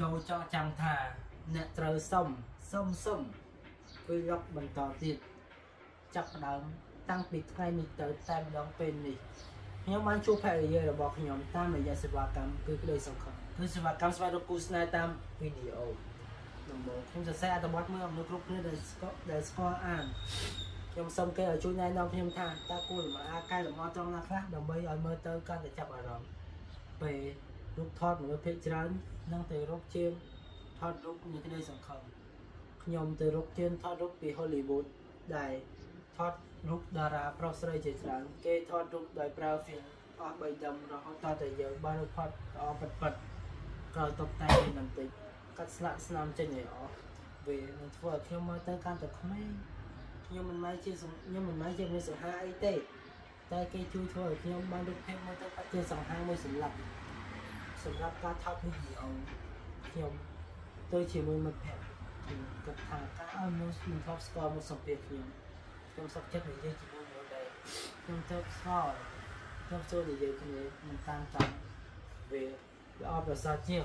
ចូលចောက်ចាំថា អ្នកត្រូវសុំសុំសុំវីឡុកបន្តទៀតចាប់ផ្ដើមតាំងពីថ្ងៃនេះទៅតែម្ដងពេលនេះខ្ញុំបានជួបភរិយារបស់ខ្ញុំតាមរយៈសេវាកម្មគឺក្តីសង្ឃឹមគឺសេវាកម្មស្វែងរកគូស្នេហ៍តាមវីដេអូដំបូងខ្ញុំសរសេរអត្ថបទមួយអំណួរគ្រប់គ្នាដែលស្គាល់ដែលស្គាល់អានខ្ញុំសូមគេឲ្យជួយណែនាំខ្ញុំថាតើគួរលម្អកែលម្អត្រង់ណាខ្លះដើម្បីឲ្យមើលទៅកាន់តែចាប់អារម្មណ៍ពេល រូបថតមនុស្សភាគច្រើននឹងទៅរកជាងថតរូបនៃក្តីសង្ឃឹមខ្ញុំទៅរកជាងថតរូបពី Hollywood ដែលថតរូបតារាប្រុសស្រីជាច្រើនគេថតរូបដោយប្រើ film អស់3ដុំរហូតដល់តែយើងបានរូបថតល្អពិតពិតក្រោយតុបតែងបន្តិចកាត់ស្លាកស្នាមចេញឲ្យអស់វានឹងធ្វើឲ្យខ្ញុំមើលទៅកាន់តែក្មេងខ្ញុំមិនមែនជាសំខ្ញុំមិនមែនជាមនុស្សសង្ហាអីទេតែគេជួយធ្វើឲ្យខ្ញុំបានរូបភាពមើលទៅបាច់ជាសង្ហាមួយសម្រាប់ សម្រាប់ការថតវីដេអូខ្ញុំទៅជាមួយមិត្តភក្តិខ្ញុំគិតថាការឲ្យមនុស្សមិនធ្លាប់ស្គាល់មុខសម្ភារខ្ញុំខ្ញុំសុខចិត្តនិយាយជាមួយមនុស្សដែលខ្ញុំទៅស្គាល់ខ្ញុំចូលនិយាយគ្នាមិនតាមតាមវាល្អប្រសើរជាង